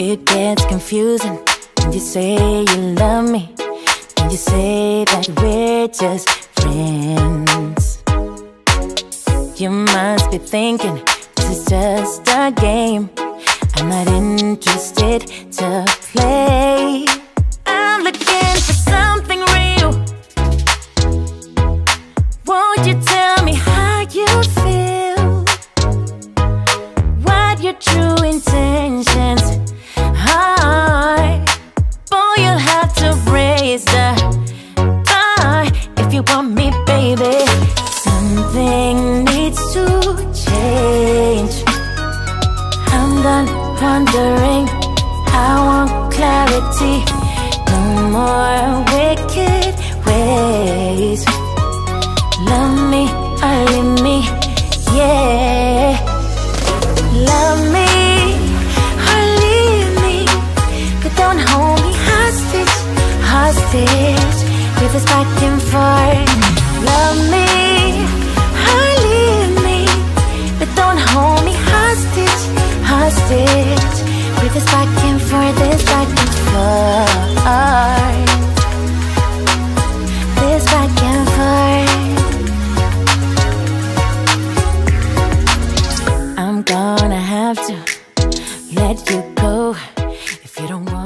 It gets confusing when you say you love me. When you say that we're just friends. You must be thinking this is just a game. I'm not interested to play. I'm looking for something real. Won't you tell wondering. I want clarity. No more wicked ways. Love me leave me, yeah. Love me or leave me, but don't hold me hostage, hostage. With this back and forth. this back and forth, this back and forth. This back and forth. I'm gonna have to let you go If you don't want